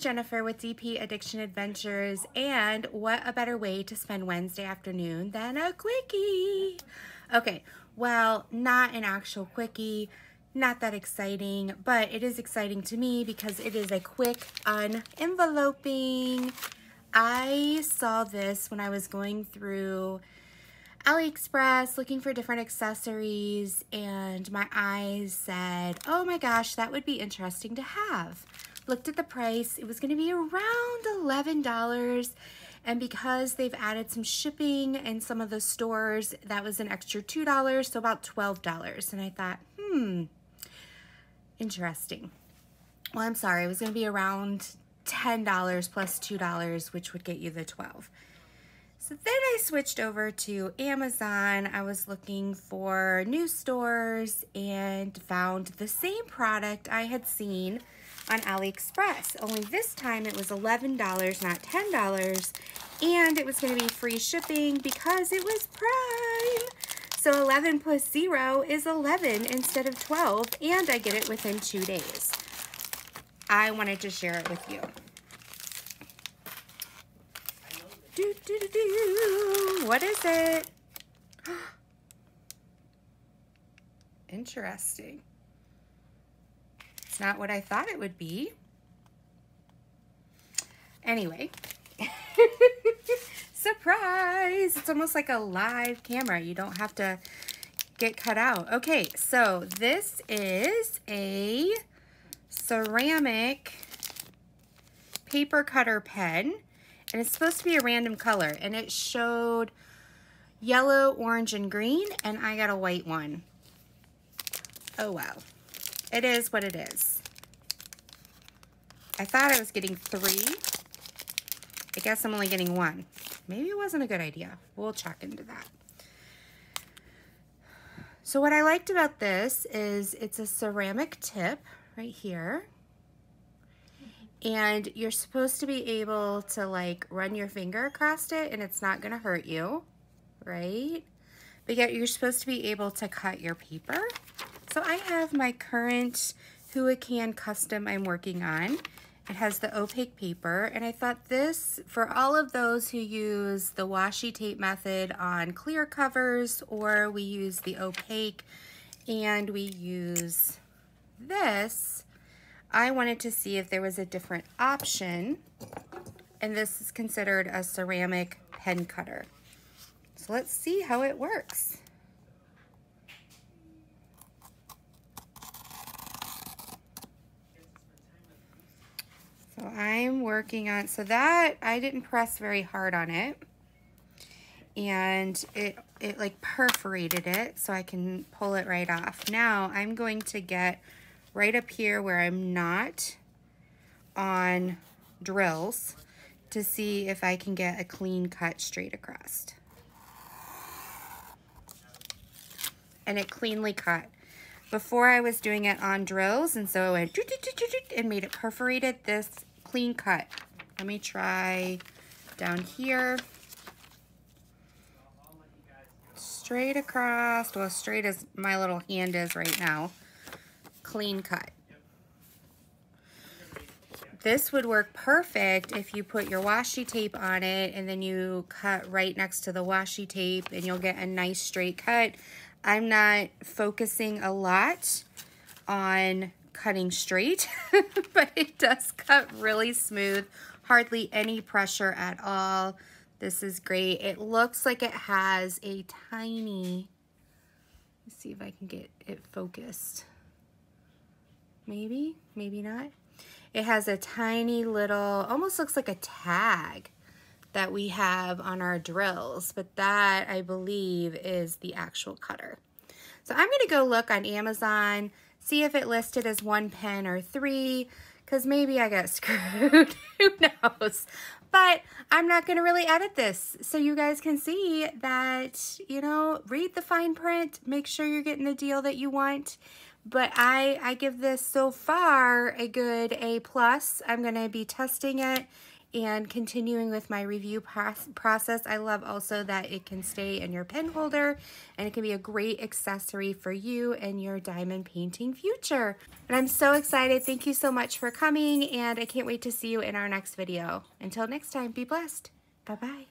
Jennifer with DP Addiction Adventures, and what a better way to spend Wednesday afternoon than a quickie. Okay, well, not an actual quickie, not that exciting, but it is exciting to me because it is a quick unenveloping. I saw this when I was going through AliExpress looking for different accessories and my eyes said, oh my gosh, that would be interesting to have. Looked at the price, it was gonna be around $11 and because they've added some shipping in some of the stores, that was an extra $2, so about $12. And I thought, hmm, interesting. Well, I'm sorry, it was gonna be around $10 plus $2, which would get you the 12. So then I switched over to Amazon. I was looking for new stores and found the same product I had seen on AliExpress. Only this time it was $11, not $10. And it was going to be free shipping because it was Prime. So 11 plus 0 is 11 instead of 12. And I get it within two days. I wanted to share it with you. Do, do, do, do. What is it? Interesting. It's not what I thought it would be. Anyway. Surprise! It's almost like a live camera. You don't have to get cut out. Okay, so this is a ceramic paper cutter pen and it's supposed to be a random color and it showed yellow, orange, and green and I got a white one. Oh well, it is what it is. I thought I was getting three. I guess I'm only getting one. Maybe it wasn't a good idea. We'll check into that. So what I liked about this is it's a ceramic tip right here and you're supposed to be able to like run your finger across it and it's not going to hurt you, right? But yet you're supposed to be able to cut your paper. So I have my current Who Can custom I'm working on. It has the opaque paper and I thought this, for all of those who use the washi tape method on clear covers or we use the opaque and we use this, I wanted to see if there was a different option, and this is considered a ceramic pen cutter. So let's see how it works. So I'm working on, so that, I didn't press very hard on it. And it, it like perforated it so I can pull it right off. Now I'm going to get right up here where I'm not on drills to see if I can get a clean cut straight across. And it cleanly cut. Before I was doing it on drills and so it went and made it perforated this clean cut. Let me try down here. Straight across, well straight as my little hand is right now clean cut. This would work perfect if you put your washi tape on it and then you cut right next to the washi tape and you'll get a nice straight cut. I'm not focusing a lot on cutting straight, but it does cut really smooth, hardly any pressure at all. This is great. It looks like it has a tiny, let's see if I can get it focused maybe, maybe not. It has a tiny little, almost looks like a tag that we have on our drills, but that I believe is the actual cutter. So I'm gonna go look on Amazon, see if it listed as one pen or three, because maybe I got screwed, who knows? But I'm not gonna really edit this, so you guys can see that, you know, read the fine print, make sure you're getting the deal that you want, but I, I give this so far a good A+. plus. I'm going to be testing it and continuing with my review process, I love also that it can stay in your pen holder and it can be a great accessory for you and your diamond painting future. And I'm so excited. Thank you so much for coming and I can't wait to see you in our next video. Until next time, be blessed. Bye-bye.